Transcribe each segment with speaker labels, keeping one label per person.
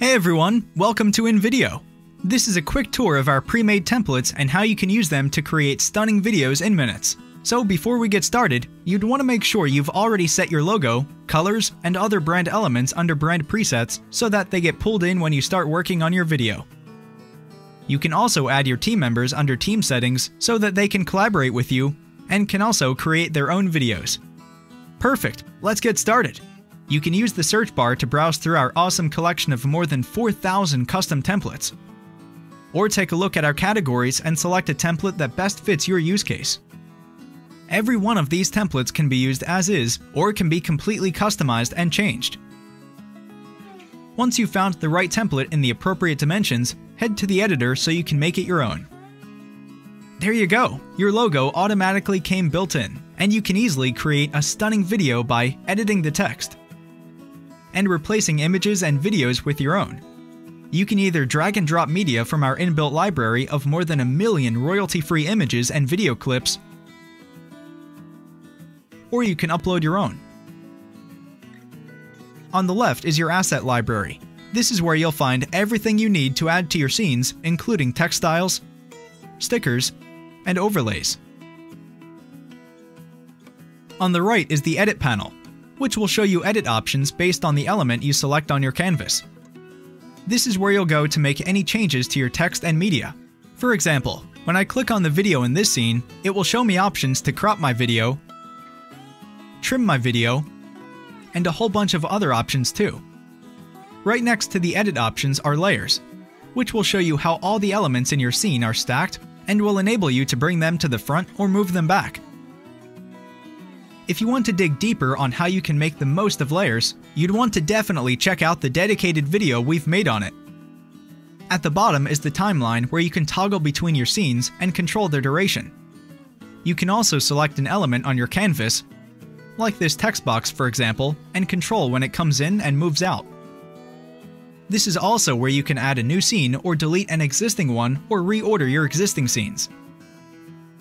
Speaker 1: Hey everyone, welcome to InVideo. This is a quick tour of our pre-made templates and how you can use them to create stunning videos in minutes. So before we get started, you'd want to make sure you've already set your logo, colors, and other brand elements under brand presets so that they get pulled in when you start working on your video. You can also add your team members under team settings so that they can collaborate with you and can also create their own videos. Perfect, let's get started. You can use the search bar to browse through our awesome collection of more than 4,000 custom templates. Or take a look at our categories and select a template that best fits your use case. Every one of these templates can be used as is or can be completely customized and changed. Once you've found the right template in the appropriate dimensions, head to the editor so you can make it your own. There you go, your logo automatically came built in, and you can easily create a stunning video by editing the text and replacing images and videos with your own. You can either drag and drop media from our inbuilt library of more than a million royalty-free images and video clips, or you can upload your own. On the left is your asset library. This is where you'll find everything you need to add to your scenes, including text styles, stickers, and overlays. On the right is the Edit panel, which will show you edit options based on the element you select on your canvas. This is where you'll go to make any changes to your text and media. For example, when I click on the video in this scene, it will show me options to crop my video, trim my video, and a whole bunch of other options too. Right next to the edit options are layers, which will show you how all the elements in your scene are stacked and will enable you to bring them to the front or move them back. If you want to dig deeper on how you can make the most of layers, you'd want to definitely check out the dedicated video we've made on it. At the bottom is the timeline where you can toggle between your scenes and control their duration. You can also select an element on your canvas, like this text box for example, and control when it comes in and moves out. This is also where you can add a new scene or delete an existing one or reorder your existing scenes.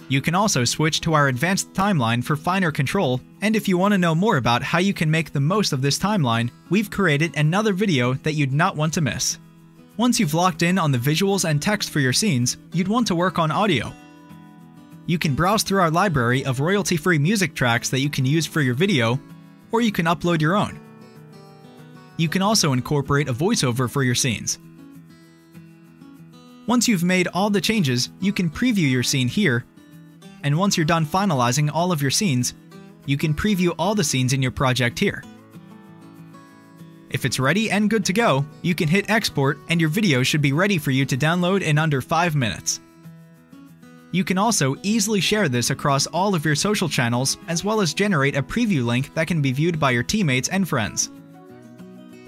Speaker 1: You can also switch to our advanced timeline for finer control, and if you want to know more about how you can make the most of this timeline, we've created another video that you'd not want to miss. Once you've locked in on the visuals and text for your scenes, you'd want to work on audio. You can browse through our library of royalty-free music tracks that you can use for your video, or you can upload your own. You can also incorporate a voiceover for your scenes. Once you've made all the changes, you can preview your scene here and once you're done finalizing all of your scenes, you can preview all the scenes in your project here. If it's ready and good to go, you can hit export and your video should be ready for you to download in under 5 minutes. You can also easily share this across all of your social channels as well as generate a preview link that can be viewed by your teammates and friends.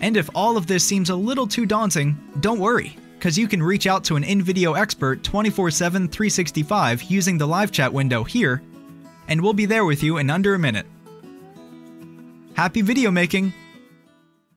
Speaker 1: And if all of this seems a little too daunting, don't worry because you can reach out to an InVideo expert 24 7 365 using the live chat window here, and we'll be there with you in under a minute. Happy video making!